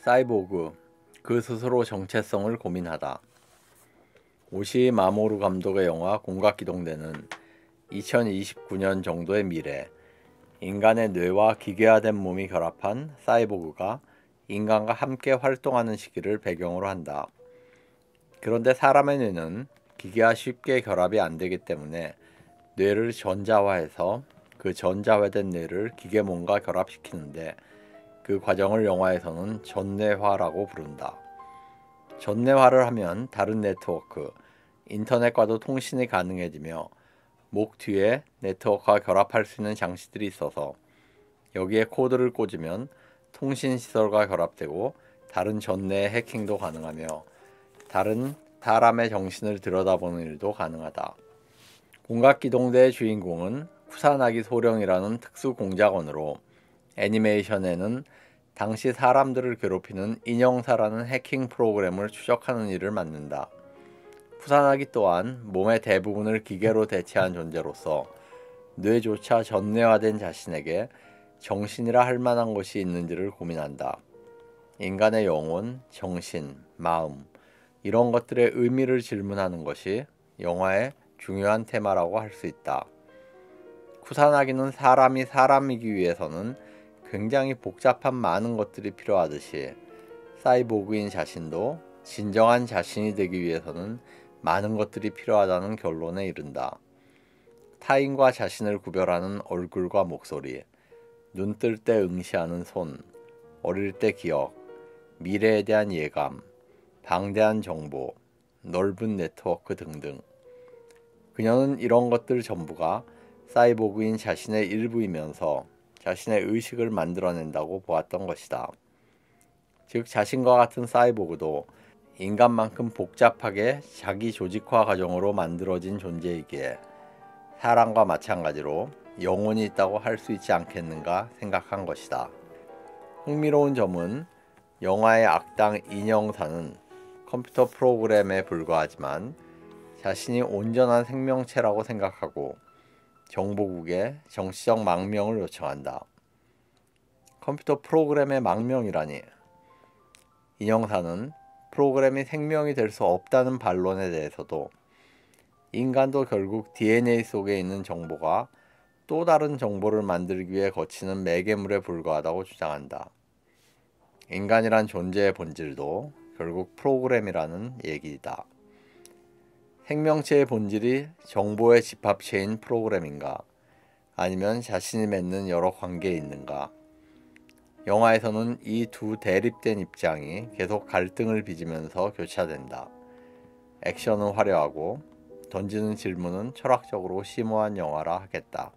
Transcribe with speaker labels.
Speaker 1: 사이보그 그 스스로 정체성을 고민하다. 오시 마모루 감독의 영화 공각기동대는 2029년 정도의 미래 인간의 뇌와 기계화된 몸이 결합한 사이보그가 인간과 함께 활동하는 시기를 배경으로 한다. 그런데 사람의 뇌는 기계와 쉽게 결합이 안 되기 때문에 뇌를 전자화해서 그 전자화된 뇌를 기계 몸과 결합시키는데 그 과정을 영화에서는 전뇌화라고 부른다. 전뇌화를 하면 다른 네트워크, 인터넷과도 통신이 가능해지며 목 뒤에 네트워크와 결합할 수 있는 장치들이 있어서 여기에 코드를 꽂으면 통신 시설과 결합되고 다른 전내의 해킹도 가능하며 다른 사람의 정신을 들여다보는 일도 가능하다. 공각기동대의 주인공은 쿠사나기 소령이라는 특수 공작원으로 애니메이션에는 당시 사람들을 괴롭히는 인형사라는 해킹 프로그램을 추적하는 일을 맡는다. 쿠사나기 또한 몸의 대부분을 기계로 대체한 존재로서 뇌조차 전뇌화된 자신에게 정신이라 할 만한 것이 있는지를 고민한다. 인간의 영혼, 정신, 마음, 이런 것들의 의미를 질문하는 것이 영화의 중요한 테마라고 할 수 있다. 쿠사나기는 사람이 사람이기 위해서는 굉장히 복잡한 많은 것들이 필요하듯이 사이보그인 자신도 진정한 자신이 되기 위해서는 많은 것들이 필요하다는 결론에 이른다. 타인과 자신을 구별하는 얼굴과 목소리, 눈 뜰 때 응시하는 손, 어릴 때 기억, 미래에 대한 예감, 방대한 정보, 넓은 네트워크 등등. 그녀는 이런 것들 전부가 사이보그인 자신의 일부이면서 자신의 의식을 만들어낸다고 보았던 것이다. 즉 자신과 같은 사이보그도 인간만큼 복잡하게 자기 조직화 과정으로 만들어진 존재이기에 사람과 마찬가지로 영혼이 있다고 할 수 있지 않겠는가 생각한 것이다. 흥미로운 점은 영화의 악당 인형사는 컴퓨터 프로그램에 불과하지만 자신이 온전한 생명체라고 생각하고 정보국에 정치적 망명을 요청한다. 컴퓨터 프로그램의 망명이라니 인형사는 프로그램이 생명이 될 수 없다는 반론에 대해서도 인간도 결국 DNA 속에 있는 정보가 또 다른 정보를 만들기 위해 거치는 매개물에 불과하다고 주장한다. 인간이란 존재의 본질도 결국 프로그램이라는 얘기이다. 생명체의 본질이 정보의 집합체인 프로그램인가? 아니면 자신이 맺는 여러 관계에 있는가? 영화에서는 이 두 대립된 입장이 계속 갈등을 빚으면서 교차된다. 액션은 화려하고 던지는 질문은 철학적으로 심오한 영화라 하겠다.